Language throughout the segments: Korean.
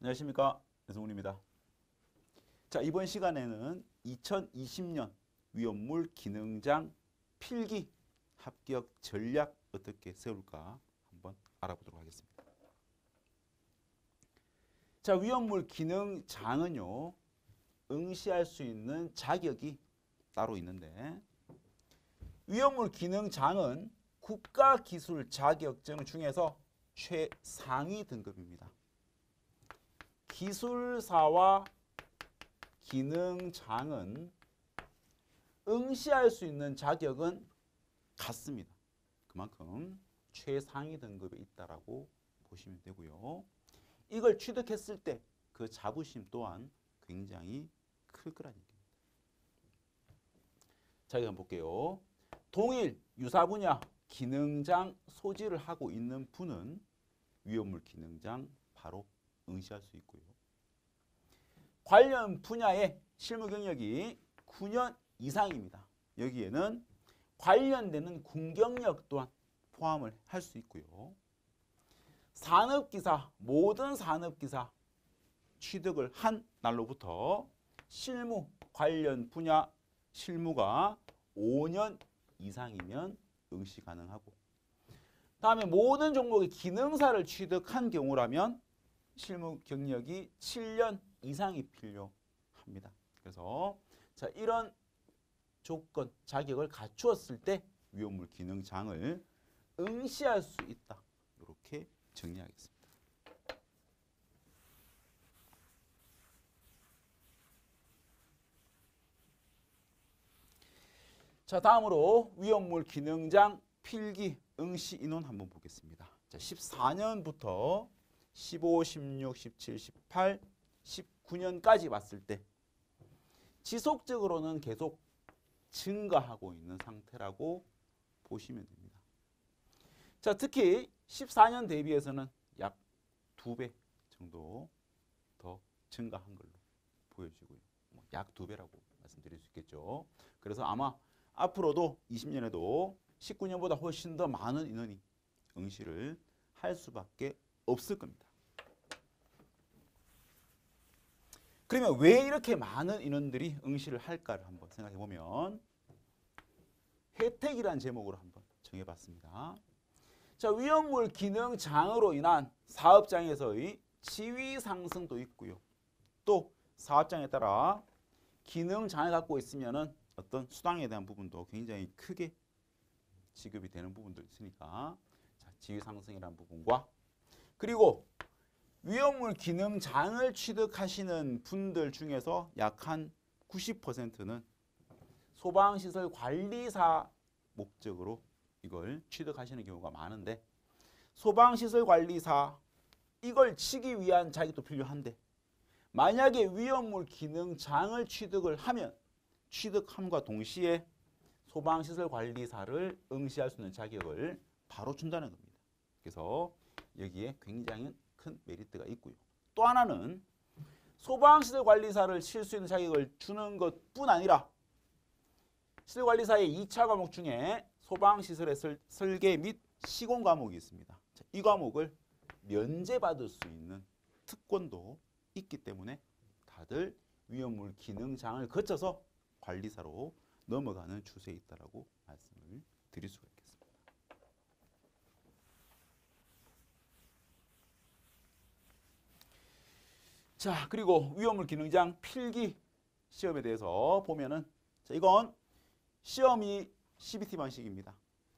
안녕하십니까 여성훈입니다. 자 이번 시간에는 2020년 위험물 기능장 필기 합격 전략 어떻게 세울까 한번 알아보도록 하겠습니다. 자 위험물 기능장은요 응시할 수 있는 자격이 따로 있는데 위험물 기능장은 국가기술 자격증 중에서 최상위 등급입니다. 기술사와 기능장은 응시할 수 있는 자격은 같습니다. 그만큼 최상위 등급에 있다라고 보시면 되고요. 이걸 취득했을 때 그 자부심 또한 굉장히 클 거라는 얘기입니다. 자, 이거 한번 볼게요. 동일 유사 분야 기능장 소지를 하고 있는 분은 위험물 기능장 바로 응시할 수 있고요. 관련 분야의 실무 경력이 9년 이상입니다. 여기에는 관련되는 군경력 또한 포함을 할 수 있고요. 산업기사, 모든 산업기사 취득을 한 날로부터 실무 관련 분야 실무가 5년 이상이면 응시 가능하고 다음에 모든 종목의 기능사를 취득한 경우라면 실무 경력이 7년 이상이 필요합니다. 그래서 자 이런 조건 자격을 갖추었을 때 위험물 기능장을 응시할 수 있다. 이렇게 정리하겠습니다. 자 다음으로 위험물 기능장 필기 응시 인원 한번 보겠습니다. 자 14년부터 15, 16, 17, 18, 19년까지 봤을 때 지속적으로는 계속 증가하고 있는 상태라고 보시면 됩니다. 자, 특히 14년 대비해서는 약두배 정도 더 증가한 걸로 보여지고요. 뭐약두 배라고 말씀드릴 수 있겠죠. 그래서 아마 앞으로도 20년에도 19년보다 훨씬 더 많은 인원이 응시를 할 수밖에 없을 겁니다. 그러면 왜 이렇게 많은 인원들이 응시를 할까를 한번 생각해 보면 혜택이란 제목으로 한번 정해 봤습니다. 자, 위험물 기능 장으로 인한 사업장에서의 지위 상승도 있고요. 또 사업장에 따라 기능 장을 갖고 있으면은 어떤 수당에 대한 부분도 굉장히 크게 지급이 되는 부분도 있으니까 자, 지위 상승이라는 부분과 그리고 위험물 기능 장을 취득하시는 분들 중에서 약 한 90%는 소방시설 관리사 목적으로 이걸 취득하시는 경우가 많은데 소방시설 관리사 이걸 치기 위한 자격도 필요한데 만약에 위험물 기능 장을 취득을 하면 취득함과 동시에 소방시설 관리사를 응시할 수 있는 자격을 바로 준다는 겁니다. 그래서 여기에 굉장히 큰 메리트가 있고요. 또 하나는 소방시설 관리사를 칠수 있는 자격을 주는 것뿐 아니라 시설 관리사의 2차 과목 중에 소방시설의 설, 설계 및 시공 과목이 있습니다. 자, 이 과목을 면제받을 수 있는 특권도 있기 때문에 다들 위험물 기능장을 거쳐서 관리사로 넘어가는 추세에 있다라고 말씀을 드릴 수가 있겠습니다. 자, 그리고 위험물 기능장 필기 시험에 대해서 보면은 자, 이건 시험이 CBT 방식입니다.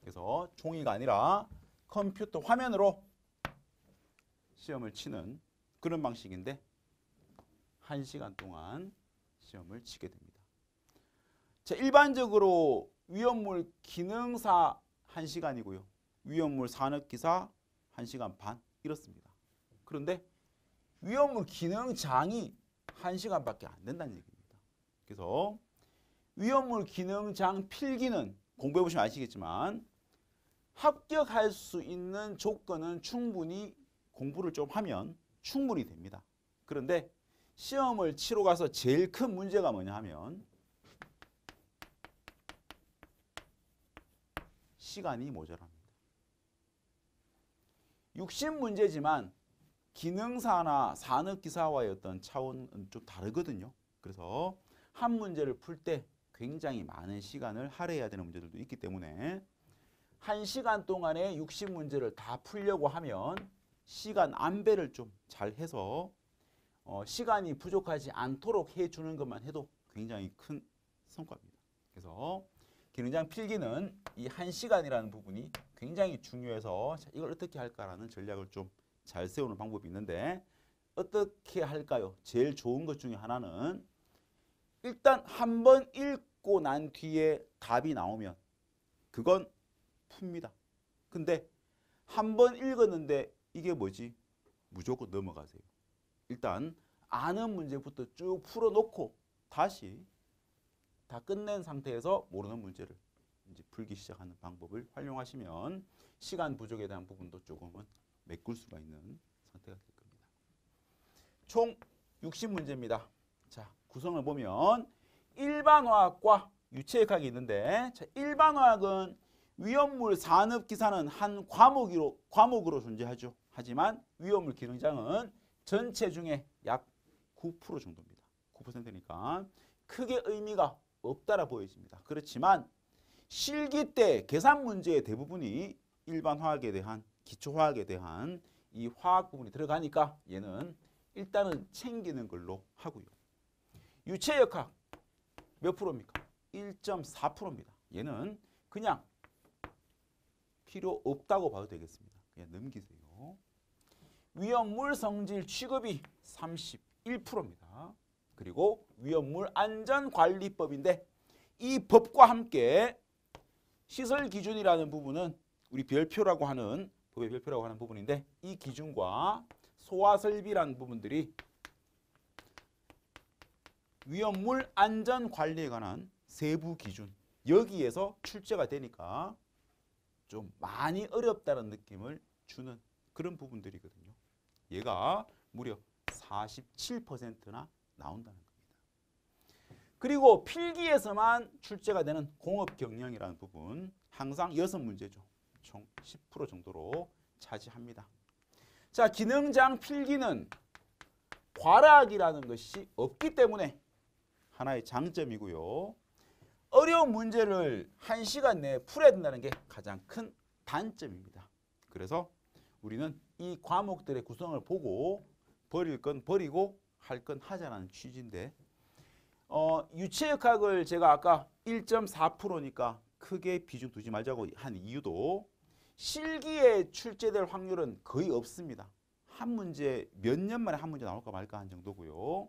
그래서 종이가 아니라 컴퓨터 화면으로 시험을 치는 그런 방식인데 1시간 동안 시험을 치게 됩니다. 자, 일반적으로 위험물 기능사 1시간이고요. 위험물 산업기사 1시간 반 이렇습니다. 그런데 위험물 기능장이 1시간밖에 안 된다는 얘기입니다. 그래서 위험물 기능장 필기는 공부해 보시면 아시겠지만 합격할 수 있는 조건은 충분히 공부를 좀 하면 충분히 됩니다. 그런데 시험을 치러 가서 제일 큰 문제가 뭐냐 하면 시간이 모자랍니다. 60문제지만 기능사나 산업기사와의 어떤 차원은 좀 다르거든요. 그래서 한 문제를 풀 때 굉장히 많은 시간을 할애해야 되는 문제들도 있기 때문에 한 시간 동안에 60문제를 다 풀려고 하면 시간 안배를 좀 잘 해서 어, 시간이 부족하지 않도록 해주는 것만 해도 굉장히 큰 성과입니다. 그래서 기능장 필기는 이 한 시간이라는 부분이 굉장히 중요해서 자, 이걸 어떻게 할까라는 전략을 좀 잘 세우는 방법이 있는데 어떻게 할까요? 제일 좋은 것 중에 하나는 일단 한 번 읽고 난 뒤에 답이 나오면 그건 풉니다. 근데 한 번 읽었는데 이게 뭐지? 무조건 넘어가세요. 일단 아는 문제부터 쭉 풀어놓고 다시 다 끝낸 상태에서 모르는 문제를 이제 풀기 시작하는 방법을 활용하시면 시간 부족에 대한 부분도 조금은 메꿀 수가 있는 상태가 될 겁니다. 총 60문제입니다. 자, 구성을 보면 일반화학과 유체역학이 있는데 자, 일반화학은 위험물 산업 기사는 한 과목으로 과목으로 존재하죠. 하지만 위험물 기능장은 전체 중에 약 9% 정도입니다. 9%니까 크게 의미가 없다라 보여집니다. 그렇지만 실기 때 계산 문제의 대부분이 일반 화학에 대한 기초 화학에 대한 이 화학 부분이 들어가니까 얘는 일단은 챙기는 걸로 하고요. 유체역학 몇 프로입니까? 1.4%입니다. 얘는 그냥 필요 없다고 봐도 되겠습니다. 그냥 넘기세요. 위험물 성질 취급이 31%입니다. 그리고 위험물 안전관리법인데 이 법과 함께 시설 기준이라는 부분은 우리 별표라고 하는 법의 별표라고 하는 부분인데 이 기준과 소화 설비라는 부분들이 위험물 안전 관리에 관한 세부 기준 여기에서 출제가 되니까 좀 많이 어렵다는 느낌을 주는 그런 부분들이거든요. 얘가 무려 47%나 나온다는 겁니다. 그리고 필기에서만 출제가 되는 공업 경영이라는 부분 항상 여섯 문제죠. 총 10% 정도로 차지합니다. 자, 기능장 필기는 과락이라는 것이 없기 때문에 하나의 장점이고요. 어려운 문제를 한 시간 내에 풀어야 된다는 게 가장 큰 단점입니다. 그래서 우리는 이 과목들의 구성을 보고 버릴 건 버리고 할 건 하자라는 취지인데 어, 유체역학을 제가 아까 1.4%니까 크게 비중 두지 말자고 한 이유도 실기에 출제될 확률은 거의 없습니다. 한 문제 몇 년 만에 한 문제 나올까 말까 한 정도고요.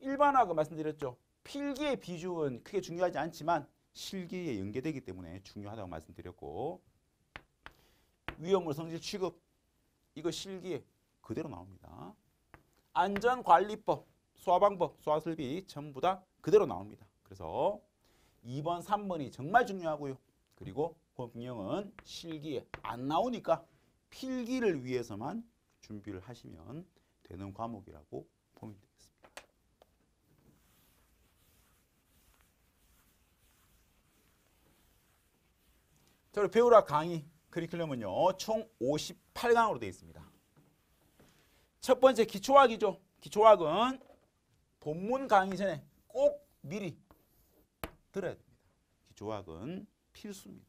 일반화가 말씀드렸죠. 필기의 비중은 크게 중요하지 않지만 실기에 연계되기 때문에 중요하다고 말씀드렸고 위험물 성질 취급 이거 실기에 그대로 나옵니다. 안전관리법, 소화방법, 소화설비 전부 다 그대로 나옵니다. 그래서 2번, 3번이 정말 중요하고요. 그리고 법령은 실기에 안 나오니까 필기를 위해서만 준비를 하시면 되는 과목이라고 보면 되겠습니다. 자, 우리 배우라 강의 커리큘럼은요. 총 58강으로 되어 있습니다. 첫 번째 기초학이죠. 기초학은 본문 강의 전에 꼭 미리 들어야 됩니다. 기초학은 필수입니다.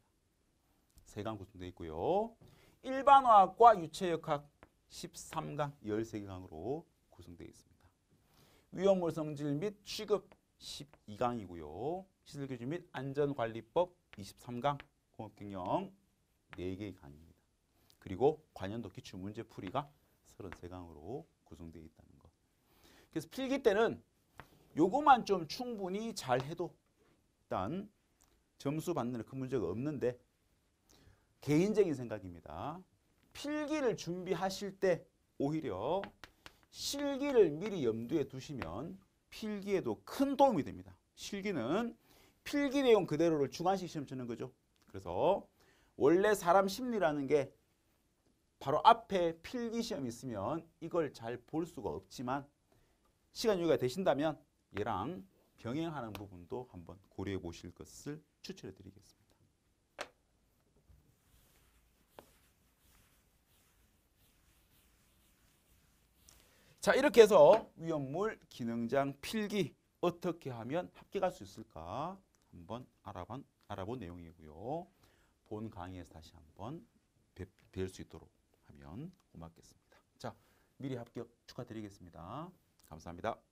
세강 구성되어 있고요. 일반화학과 유체역학 13강 13강으로 구성되어 있습니다. 위험물 성질 및 취급 12강이고요. 시설규칙 및 안전관리법 23강 공업경영 4개의 강입니다. 그리고 관연도 기출 문제 풀이가 33강으로 구성되어 있다는 것. 그래서 필기 때는 요거만 좀 충분히 잘 해도 일단 점수 받는 큰 문제가 없는데 개인적인 생각입니다. 필기를 준비하실 때 오히려 실기를 미리 염두에 두시면 필기에도 큰 도움이 됩니다. 실기는 필기 내용 그대로를 주관식 시험 치는 거죠. 그래서 원래 사람 심리라는 게 바로 앞에 필기 시험이 있으면 이걸 잘 볼 수가 없지만 시간 여유가 되신다면 얘랑 병행하는 부분도 한번 고려해 보실 것을 추천해 드리겠습니다. 자 이렇게 해서 위험물 기능장 필기 어떻게 하면 합격할 수 있을까 한번 알아본 알아본 내용이고요. 본 강의에서 다시 한번 뵐 수 있도록 하면 고맙겠습니다. 자 미리 합격 축하드리겠습니다. 감사합니다.